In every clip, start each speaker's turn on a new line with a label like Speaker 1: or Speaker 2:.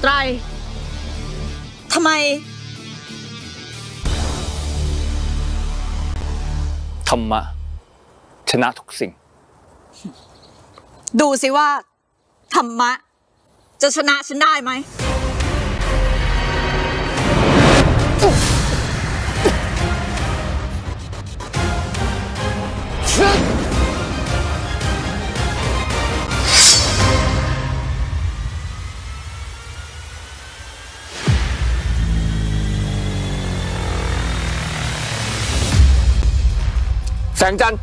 Speaker 1: ไตรทำไม
Speaker 2: ธรรมะ ชนะทุกสิ่ง
Speaker 1: ดูสิว่า ธรรมะ จะชนะฉันได้ไหม
Speaker 2: แสงจันทร์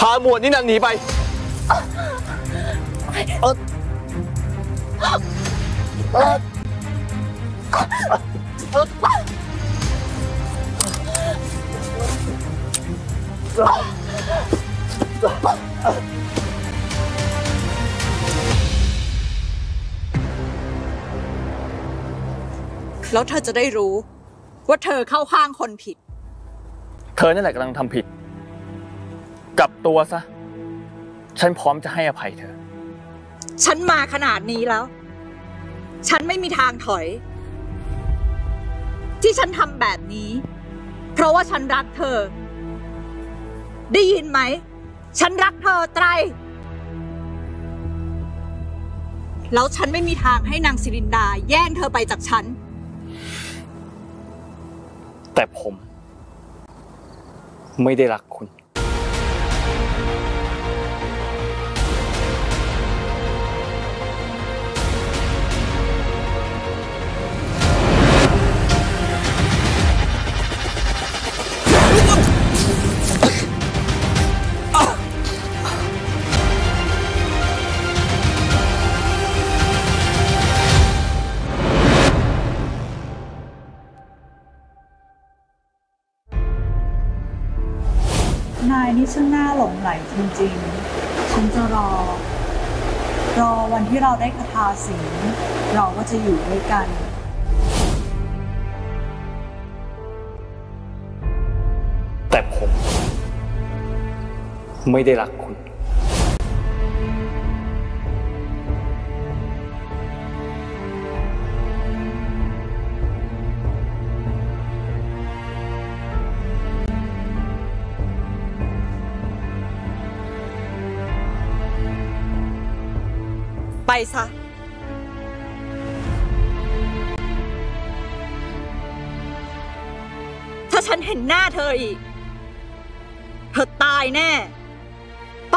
Speaker 2: พาหมวดนินันหนีไป
Speaker 1: แล้วเธอจะได้รู้ว่าเธอเข้าข้างคนผิด
Speaker 2: เธอนั่นแหละกำลังทำผิด กลับตัวซะ ฉันพร้อมจะให้อภัยเธอ
Speaker 1: ฉันมาขนาดนี้แล้ว ฉันไม่มีทางถอย ที่ฉันทำแบบนี้ เพราะว่าฉันรักเธอ ได้ยินไหม ฉันรักเธอไตรแล้วฉันไม่มีทางให้นางสิรินดาแย่งเธอไปจากฉัน
Speaker 2: แต่ผม ไม่ได้รักคุณ
Speaker 3: นายนี่ช่างน่าหลงไหลจริงๆ ฉันจะรอ รอวันที่เราได้คาถาสีลเราก็จะอยู่ด้วยกัน
Speaker 2: แต่ผม ไม่ได้รักคุณ
Speaker 1: ซะ ถ้าฉันเห็นหน้าเธออีก เธอตายแน่ ไป